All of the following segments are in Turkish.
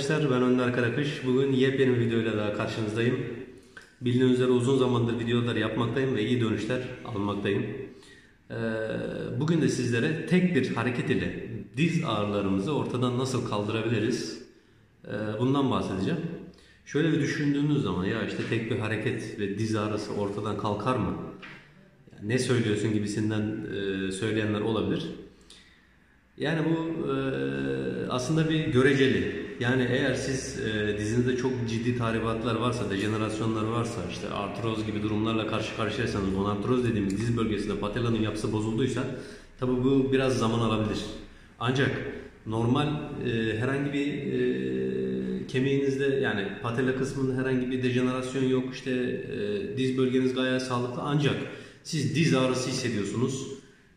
Arkadaşlar ben Önder Karakış. Bugün yepyeni bir videoyla daha karşınızdayım. Bildiğiniz üzere uzun zamandır videolar yapmaktayım ve iyi dönüşler almaktayım. Ee, Bugün de sizlere tek bir hareket ile diz ağrılarımızı ortadan nasıl kaldırabiliriz ee, bundan bahsedeceğim. Şöyle bir düşündüğünüz zaman ya işte tek bir hareket ve diz ağrısı ortadan kalkar mı? Ne söylüyorsun gibisinden e, söyleyenler olabilir. Yani bu e, aslında bir göreceli. Yani eğer siz e, dizinizde çok ciddi tahribatlar varsa, dejenerasyonlar varsa, işte artroz gibi durumlarla karşı karşıyaysanız, gonartroz dediğimiz diz bölgesinde patelanın yapısı bozulduysa, tabi bu biraz zaman alabilir. Ancak normal e, herhangi bir e, kemiğinizde yani patela kısmında herhangi bir dejenerasyon yok, işte e, diz bölgeniz gayet sağlıklı ancak siz diz ağrısı hissediyorsunuz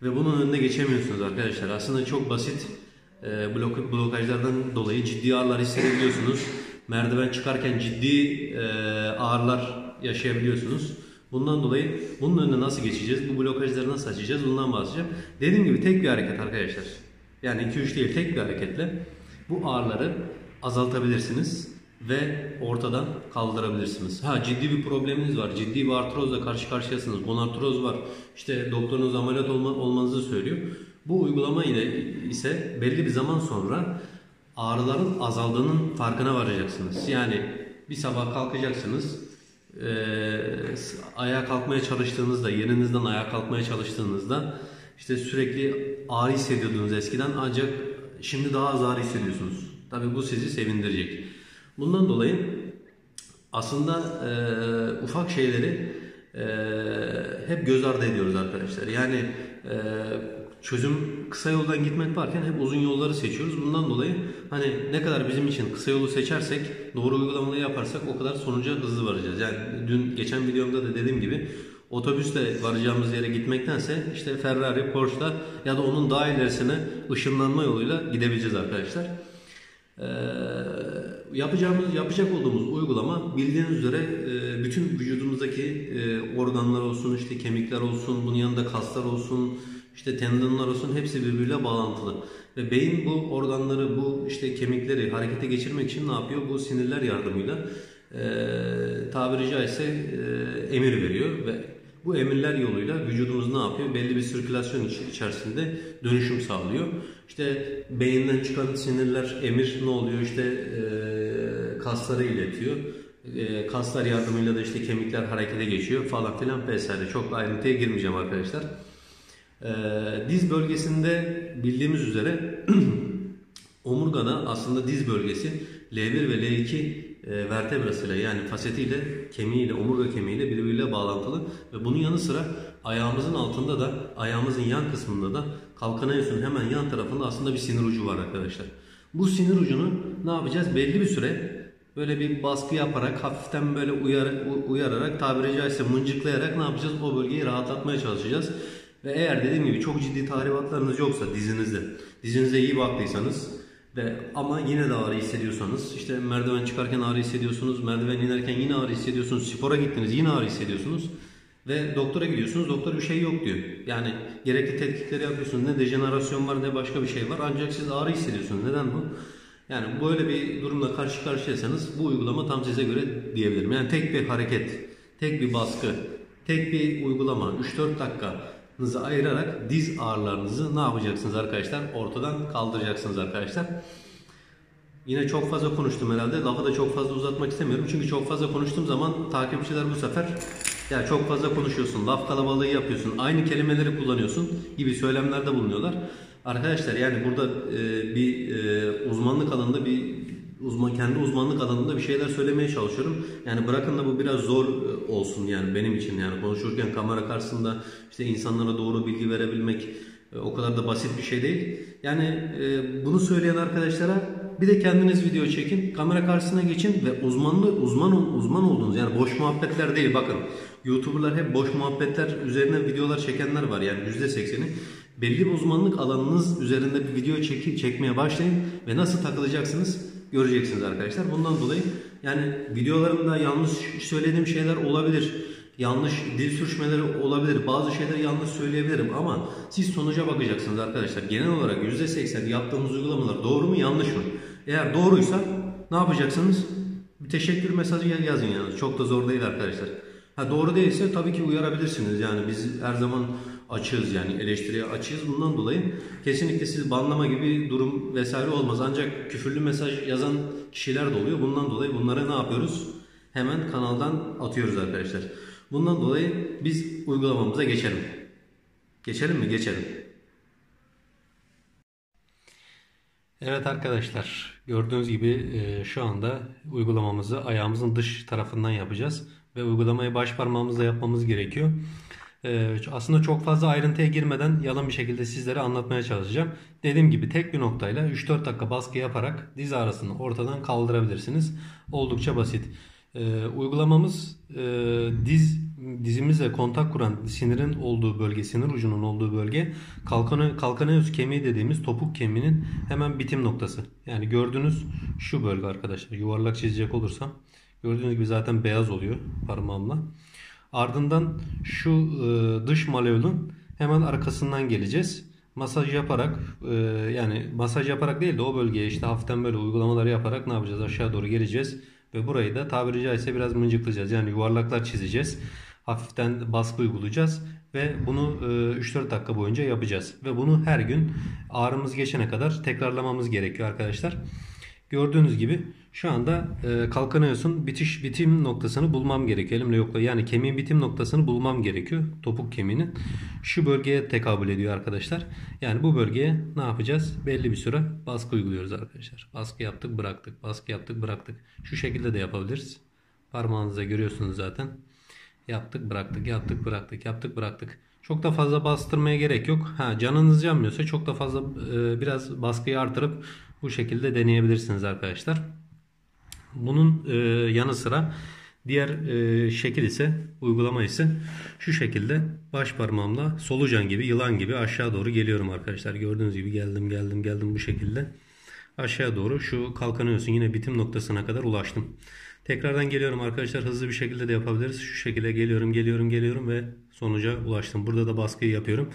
ve bunun önüne geçemiyorsunuz arkadaşlar. Aslında çok basit e, blok, blokajlardan dolayı ciddi ağrılar hissedebiliyorsunuz. Merdiven çıkarken ciddi e, ağrılar yaşayabiliyorsunuz. Bundan dolayı bunun önüne nasıl geçeceğiz? Bu blokajları nasıl açacağız? Bundan bahsedeceğim. Dediğim gibi tek bir hareket arkadaşlar. Yani 2-3 değil tek bir hareketle bu ağrıları azaltabilirsiniz ve ortadan kaldırabilirsiniz. Ha ciddi bir probleminiz var. Ciddi bir artrozla karşı karşıyasınız. Gonartroz var. İşte doktorunuz ameliyat olma, olmanızı söylüyor. Bu uygulama ile ise belli bir zaman sonra ağrıların azaldığının farkına varacaksınız. Yani bir sabah kalkacaksınız. E, ayağa kalkmaya çalıştığınızda, yerinizden ayağa kalkmaya çalıştığınızda işte sürekli ağrı hissediyordunuz eskiden ancak şimdi daha az ağrı hissediyorsunuz. Tabii bu sizi sevindirecek. Bundan dolayı aslında e, ufak şeyleri e, hep göz ardı ediyoruz arkadaşlar. Yani e, çözüm kısa yoldan gitmek varken hep uzun yolları seçiyoruz. Bundan dolayı hani ne kadar bizim için kısa yolu seçersek, doğru uygulamaları yaparsak o kadar sonuca hızlı varacağız. Yani dün geçen videomda da dediğim gibi otobüsle varacağımız yere gitmektense işte Ferrari, Porsche'la ya da onun daha ilerisine ışınlanma yoluyla gidebileceğiz arkadaşlar. Ee, yapacağımız yapacak olduğumuz uygulama bildiğiniz üzere e, bütün vücudumuzdaki e, organlar olsun işte kemikler olsun bunun yanında kaslar olsun işte tendonlar olsun hepsi birbiriyle bağlantılı ve beyin bu organları bu işte kemikleri harekete geçirmek için ne yapıyor bu sinirler yardımıyla e, tabiri caizse emir veriyor ve bu emirler yoluyla vücudumuz ne yapıyor? Belli bir sirkülasyon içerisinde dönüşüm sağlıyor. İşte beyinden çıkan sinirler emir ne oluyor? İşte e, kaslara iletiyor. E, kaslar yardımıyla da işte kemikler harekete geçiyor falan filan vesaire. Çok ayrıntıya girmeyeceğim arkadaşlar. E, diz bölgesinde bildiğimiz üzere omurgada aslında diz bölgesi L1 ve L2 e, vertebrasıyla yani fasetiyle, kemiğiyle, omurga kemiğiyle birbiriyle bağlantılı ve bunun yanı sıra ayağımızın altında da, ayağımızın yan kısmında da kalkanayusun hemen yan tarafında aslında bir sinir ucu var arkadaşlar. Bu sinir ucunu ne yapacağız? Belli bir süre böyle bir baskı yaparak, hafiften böyle uyar, uyararak, tabiri caizse mıncıklayarak ne yapacağız? O bölgeyi rahatlatmaya çalışacağız. Ve eğer dediğim gibi çok ciddi tahribatlarınız yoksa dizinizde, dizinize iyi baktıysanız ve ama yine de ağrı hissediyorsanız, işte merdiven çıkarken ağrı hissediyorsunuz, merdiven inerken yine ağrı hissediyorsunuz, spora gittiniz yine ağrı hissediyorsunuz ve doktora gidiyorsunuz, doktor bir şey yok diyor. Yani gerekli tetkikleri yapıyorsunuz, ne dejenerasyon var ne başka bir şey var ancak siz ağrı hissediyorsunuz. Neden bu? Yani böyle bir durumla karşı karşıyaysanız bu uygulama tam size göre diyebilirim. Yani tek bir hareket, tek bir baskı, tek bir uygulama, 3-4 dakika ayırarak diz ağrılarınızı ne yapacaksınız arkadaşlar? Ortadan kaldıracaksınız arkadaşlar. Yine çok fazla konuştum herhalde. Lafı da çok fazla uzatmak istemiyorum. Çünkü çok fazla konuştuğum zaman takipçiler bu sefer ya çok fazla konuşuyorsun, laf kalabalığı yapıyorsun, aynı kelimeleri kullanıyorsun gibi söylemlerde bulunuyorlar. Arkadaşlar yani burada e, bir e, uzmanlık alanında bir uzman kendi uzmanlık alanında bir şeyler söylemeye çalışıyorum. Yani bırakın da bu biraz zor e, olsun yani benim için yani konuşurken kamera karşısında işte insanlara doğru bilgi verebilmek e, o kadar da basit bir şey değil. Yani e, bunu söyleyen arkadaşlara bir de kendiniz video çekin, kamera karşısına geçin ve uzmanlı uzman uzman olduğunuz yani boş muhabbetler değil bakın. YouTuber'lar hep boş muhabbetler üzerine videolar çekenler var yani %80'i. Belli bir uzmanlık alanınız üzerinde bir video çeki, çekmeye başlayın ve nasıl takılacaksınız göreceksiniz arkadaşlar. Bundan dolayı yani videolarımda yanlış söylediğim şeyler olabilir. Yanlış dil sürçmeleri olabilir. Bazı şeyleri yanlış söyleyebilirim ama siz sonuca bakacaksınız arkadaşlar. Genel olarak %80 yaptığımız uygulamalar doğru mu yanlış mı? Eğer doğruysa ne yapacaksınız? Bir teşekkür mesajı yazın yani. Çok da zor değil arkadaşlar. Ha doğru değilse tabii ki uyarabilirsiniz. Yani biz her zaman açığız yani eleştiriye açığız. Bundan dolayı kesinlikle sizi banlama gibi durum vesaire olmaz. Ancak küfürlü mesaj yazan kişiler de oluyor. Bundan dolayı bunlara ne yapıyoruz? Hemen kanaldan atıyoruz arkadaşlar. Bundan dolayı biz uygulamamıza geçelim. Geçelim mi? Geçelim. Evet arkadaşlar gördüğünüz gibi e, şu anda uygulamamızı ayağımızın dış tarafından yapacağız ve uygulamayı baş parmağımızla yapmamız gerekiyor. E, aslında çok fazla ayrıntıya girmeden yalan bir şekilde sizlere anlatmaya çalışacağım. Dediğim gibi tek bir noktayla 3-4 dakika baskı yaparak diz ağrısını ortadan kaldırabilirsiniz. Oldukça basit. E, uygulamamız diz dizimizle kontak kuran sinirin olduğu bölge, sinir ucunun olduğu bölge kalkane, kalkaneus kemiği dediğimiz topuk kemiğinin hemen bitim noktası. Yani gördüğünüz şu bölge arkadaşlar. Yuvarlak çizecek olursam gördüğünüz gibi zaten beyaz oluyor parmağımla. Ardından şu e, dış maleolun hemen arkasından geleceğiz. Masaj yaparak e, yani masaj yaparak değil de o bölgeye işte hafiften böyle uygulamaları yaparak ne yapacağız? Aşağı doğru geleceğiz. Ve burayı da tabiri caizse biraz mıncıklayacağız. Yani yuvarlaklar çizeceğiz hafiften baskı uygulayacağız ve bunu 3-4 e, dakika boyunca yapacağız. Ve bunu her gün ağrımız geçene kadar tekrarlamamız gerekiyor arkadaşlar. Gördüğünüz gibi şu anda e, kalkanıyorsun bitiş bitim noktasını bulmam gerekiyor. Elimle yokla yani kemiğin bitim noktasını bulmam gerekiyor. Topuk kemiğinin. Şu bölgeye tekabül ediyor arkadaşlar. Yani bu bölgeye ne yapacağız? Belli bir süre baskı uyguluyoruz arkadaşlar. Baskı yaptık bıraktık. Baskı yaptık bıraktık. Şu şekilde de yapabiliriz. Parmağınızda görüyorsunuz zaten. Yaptık bıraktık yaptık bıraktık yaptık bıraktık. Çok da fazla bastırmaya gerek yok. Ha canınız yanmıyorsa çok da fazla e, biraz baskıyı artırıp bu şekilde deneyebilirsiniz arkadaşlar. Bunun e, yanı sıra diğer e, şekil ise uygulama ise şu şekilde baş parmağımla solucan gibi yılan gibi aşağı doğru geliyorum arkadaşlar. Gördüğünüz gibi geldim geldim geldim bu şekilde. Aşağı doğru şu kalkanıyorsun yine bitim noktasına kadar ulaştım. Tekrardan geliyorum arkadaşlar. Hızlı bir şekilde de yapabiliriz. Şu şekilde geliyorum, geliyorum, geliyorum ve sonuca ulaştım. Burada da baskıyı yapıyorum.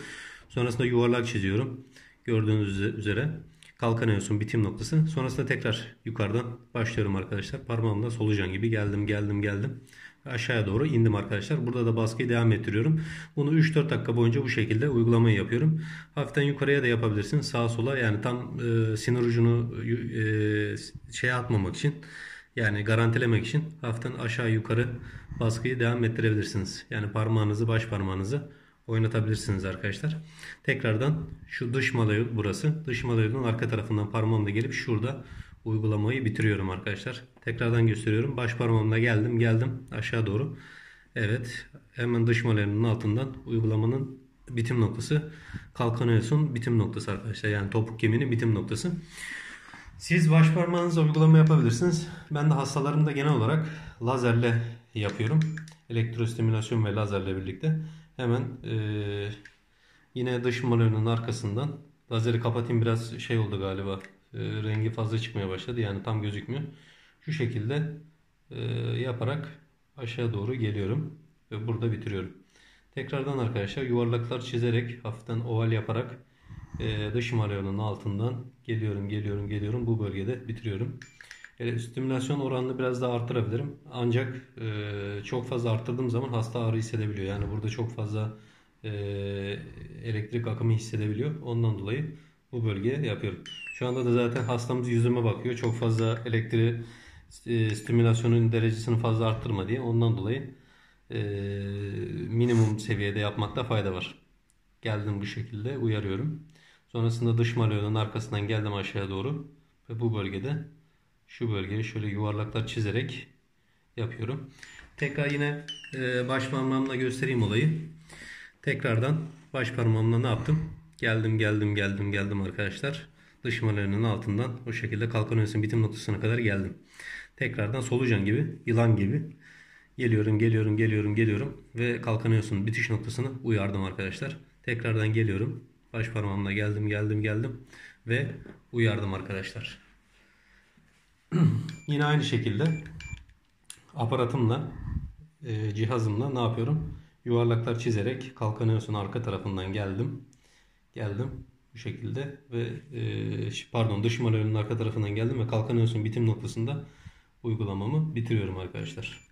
Sonrasında yuvarlak çiziyorum. Gördüğünüz üzere. Kalkanıyorsun bitim noktası. Sonrasında tekrar yukarıdan başlıyorum arkadaşlar. Parmağımla solucan gibi geldim, geldim, geldim. Aşağıya doğru indim arkadaşlar. Burada da baskıyı devam ettiriyorum. Bunu 3-4 dakika boyunca bu şekilde uygulamayı yapıyorum. Hafiften yukarıya da yapabilirsin. Sağa sola yani tam e, sinir ucunu e, şeye atmamak için yani garantilemek için hafiften aşağı yukarı baskıyı devam ettirebilirsiniz. Yani parmağınızı baş parmağınızı oynatabilirsiniz arkadaşlar. Tekrardan şu dış malayol burası. Dış malayolun arka tarafından parmağımla gelip şurada uygulamayı bitiriyorum arkadaşlar. Tekrardan gösteriyorum. Baş parmağımla geldim geldim aşağı doğru. Evet hemen dış malayolun altından uygulamanın bitim noktası kalkanıyorsun bitim noktası arkadaşlar. Yani topuk kemiğinin bitim noktası. Siz baş parmağınızla uygulama yapabilirsiniz. Ben de hastalarımda genel olarak lazerle yapıyorum. Elektrostimülasyon ve lazerle birlikte. Hemen e, yine dış malonun arkasından lazeri kapatayım biraz şey oldu galiba. E, rengi fazla çıkmaya başladı. Yani tam gözükmüyor. Şu şekilde e, yaparak aşağı doğru geliyorum. Ve burada bitiriyorum. Tekrardan arkadaşlar yuvarlaklar çizerek hafiften oval yaparak e, dış maryonun altından geliyorum geliyorum geliyorum bu bölgede bitiriyorum. Stimülasyon oranını biraz daha artırabilirim. Ancak e, çok fazla arttırdığım zaman hasta ağrı hissedebiliyor. Yani burada çok fazla e, elektrik akımı hissedebiliyor. Ondan dolayı bu bölgeye yapıyorum. Şu anda da zaten hastamız yüzüme bakıyor. Çok fazla elektrik e, stimülasyonun derecesini fazla arttırma diye. Ondan dolayı e, minimum seviyede yapmakta fayda var. Geldim bu şekilde uyarıyorum. Sonrasında dış malyonun arkasından geldim aşağıya doğru. Ve bu bölgede şu bölgeyi şöyle yuvarlaklar çizerek yapıyorum. Tekrar yine e, baş parmağımla göstereyim olayı. Tekrardan baş parmağımla ne yaptım? Geldim geldim geldim geldim arkadaşlar. Dış malyonun altından o şekilde kalkanıyorsun bitim noktasına kadar geldim. Tekrardan solucan gibi, yılan gibi geliyorum, geliyorum, geliyorum, geliyorum ve kalkanıyorsun bitiş noktasını uyardım arkadaşlar. Tekrardan geliyorum. Baş parmağımla geldim geldim geldim ve uyardım arkadaşlar. Yine aynı şekilde aparatımla e, cihazımla ne yapıyorum? Yuvarlaklar çizerek kalkanıyorsun arka tarafından geldim. Geldim Bu şekilde ve e, pardon dış manuelin arka tarafından geldim ve kalkan ön bitim noktasında uygulamamı bitiriyorum arkadaşlar.